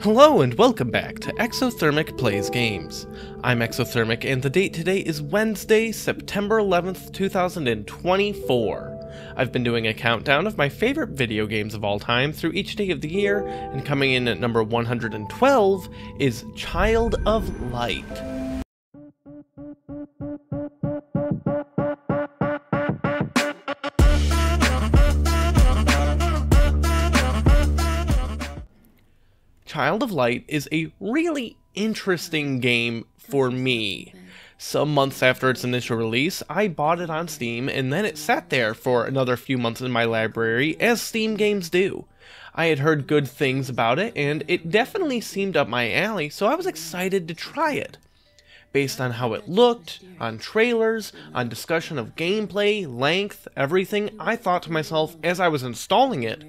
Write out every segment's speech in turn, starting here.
Hello and welcome back to Exothermic Plays Games. I'm Exothermic and the date today is Wednesday, September 11th, 2024. I've been doing a countdown of my favorite video games of all time through each day of the year, and coming in at number 112 is Child of Light. Child of Light is a really interesting game for me. Some months after its initial release, I bought it on Steam and then it sat there for another few months in my library, as Steam games do. I had heard good things about it and it definitely seemed up my alley, so I was excited to try it. Based on how it looked, on trailers, on discussion of gameplay, length, everything, I thought to myself as I was installing it,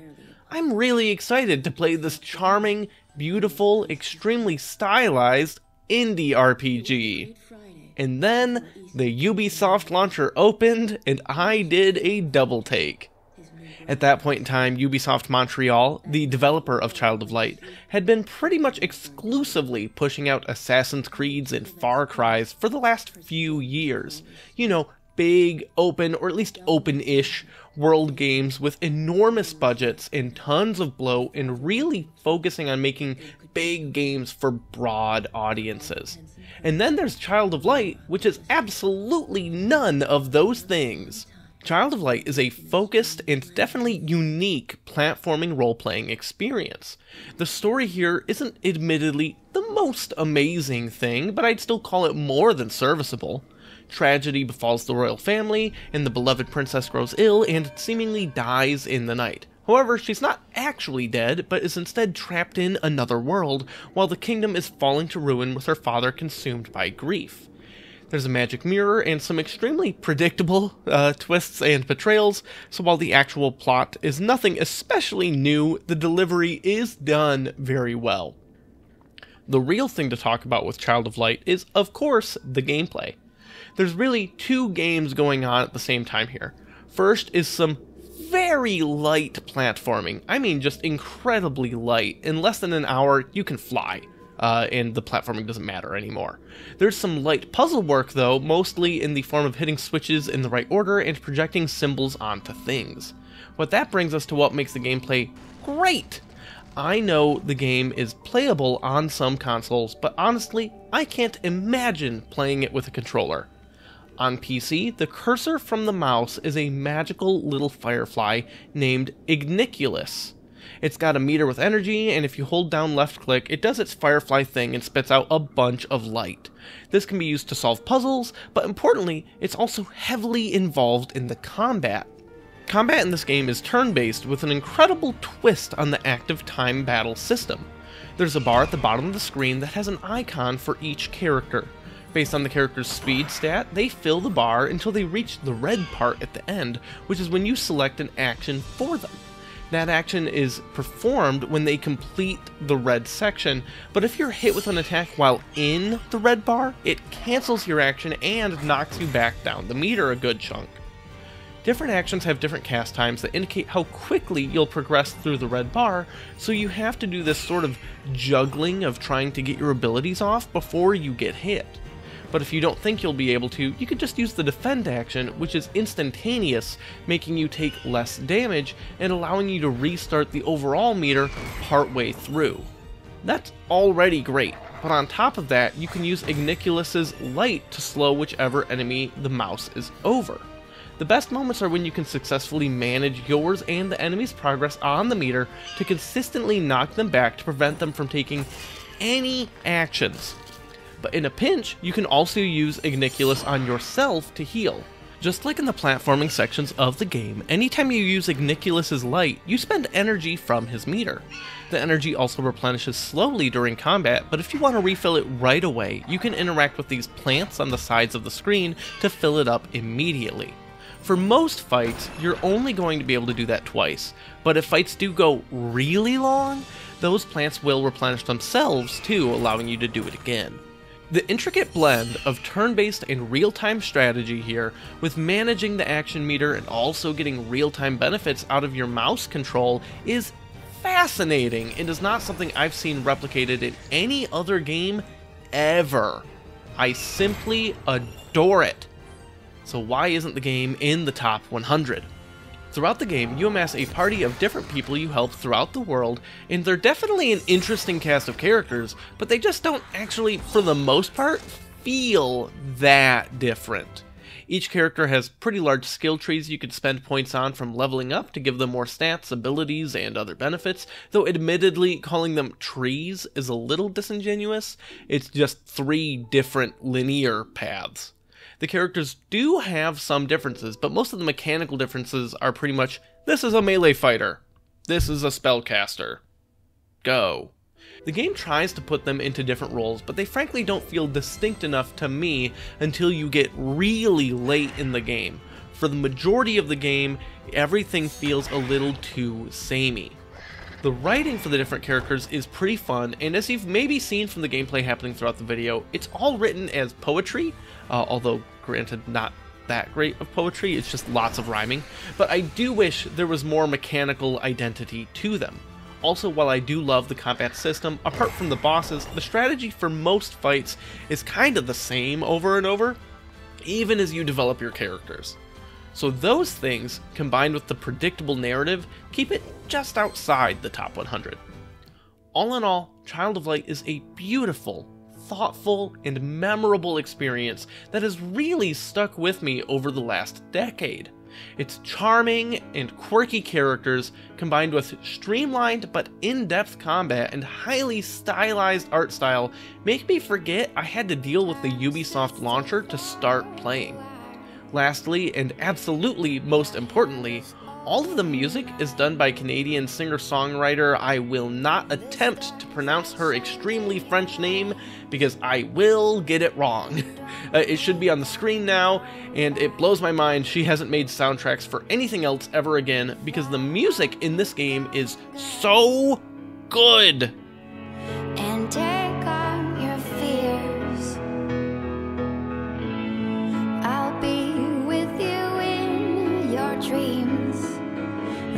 I'm really excited to play this charming, beautiful, extremely stylized indie RPG. And then the Ubisoft launcher opened, and I did a double take. At that point in time, Ubisoft Montreal, the developer of Child of Light, had been pretty much exclusively pushing out Assassin's Creeds and Far Cries for the last few years. You know, big, open, or at least open ish world games with enormous budgets and tons of blow and really focusing on making big games for broad audiences. And then there's Child of Light, which is absolutely none of those things. Child of Light is a focused and definitely unique platforming role playing experience. The story here isn't admittedly the most amazing thing, but I'd still call it more than serviceable. Tragedy befalls the royal family, and the beloved princess grows ill and seemingly dies in the night. However, she's not actually dead, but is instead trapped in another world, while the kingdom is falling to ruin with her father consumed by grief. There's a magic mirror and some extremely predictable uh, twists and betrayals, so while the actual plot is nothing especially new, the delivery is done very well. The real thing to talk about with Child of Light is, of course, the gameplay there's really two games going on at the same time here. First is some very light platforming. I mean, just incredibly light. In less than an hour, you can fly. Uh, and the platforming doesn't matter anymore. There's some light puzzle work, though, mostly in the form of hitting switches in the right order and projecting symbols onto things. What that brings us to what makes the gameplay great. I know the game is playable on some consoles, but honestly, I can't imagine playing it with a controller. On PC, the cursor from the mouse is a magical little firefly named Igniculus. It's got a meter with energy, and if you hold down left click, it does its firefly thing and spits out a bunch of light. This can be used to solve puzzles, but importantly, it's also heavily involved in the combat. Combat in this game is turn-based with an incredible twist on the active time battle system. There's a bar at the bottom of the screen that has an icon for each character. Based on the character's speed stat, they fill the bar until they reach the red part at the end, which is when you select an action for them. That action is performed when they complete the red section, but if you're hit with an attack while in the red bar, it cancels your action and knocks you back down the meter a good chunk. Different actions have different cast times that indicate how quickly you'll progress through the red bar, so you have to do this sort of juggling of trying to get your abilities off before you get hit but if you don't think you'll be able to, you could just use the defend action, which is instantaneous, making you take less damage and allowing you to restart the overall meter partway through. That's already great, but on top of that, you can use Igniculus's light to slow whichever enemy the mouse is over. The best moments are when you can successfully manage yours and the enemy's progress on the meter to consistently knock them back to prevent them from taking any actions but in a pinch, you can also use Igniculus on yourself to heal. Just like in the platforming sections of the game, anytime you use Igniculus's light, you spend energy from his meter. The energy also replenishes slowly during combat, but if you want to refill it right away, you can interact with these plants on the sides of the screen to fill it up immediately. For most fights, you're only going to be able to do that twice, but if fights do go really long, those plants will replenish themselves too, allowing you to do it again. The intricate blend of turn-based and real-time strategy here, with managing the action meter and also getting real-time benefits out of your mouse control, is fascinating and is not something I've seen replicated in any other game ever. I simply adore it. So why isn't the game in the top 100? Throughout the game, you amass a party of different people you help throughout the world, and they're definitely an interesting cast of characters, but they just don't actually, for the most part, feel that different. Each character has pretty large skill trees you could spend points on from leveling up to give them more stats, abilities, and other benefits, though admittedly calling them trees is a little disingenuous. It's just three different linear paths. The characters do have some differences, but most of the mechanical differences are pretty much this is a melee fighter, this is a spellcaster. Go. The game tries to put them into different roles, but they frankly don't feel distinct enough to me until you get really late in the game. For the majority of the game, everything feels a little too samey. The writing for the different characters is pretty fun, and as you've maybe seen from the gameplay happening throughout the video, it's all written as poetry, uh, although granted not that great of poetry, it's just lots of rhyming, but I do wish there was more mechanical identity to them. Also, while I do love the combat system, apart from the bosses, the strategy for most fights is kind of the same over and over, even as you develop your characters. So those things, combined with the predictable narrative, keep it just outside the top 100. All in all, Child of Light is a beautiful, thoughtful, and memorable experience that has really stuck with me over the last decade. Its charming and quirky characters, combined with streamlined but in depth combat and highly stylized art style, make me forget I had to deal with the Ubisoft launcher to start playing. Lastly, and absolutely most importantly, all of the music is done by Canadian singer songwriter. I will not attempt to pronounce her extremely French name because I will get it wrong. Uh, it should be on the screen now, and it blows my mind she hasn't made soundtracks for anything else ever again because the music in this game is so good.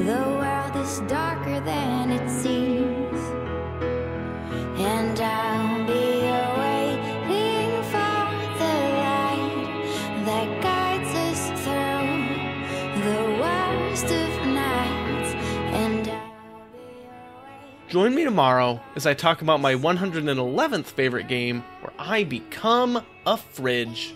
The world is darker than it seems. And I'll be waiting for the light that guides us through the worst of nights. And Join me tomorrow as I talk about my 111th favorite game where I become a fridge.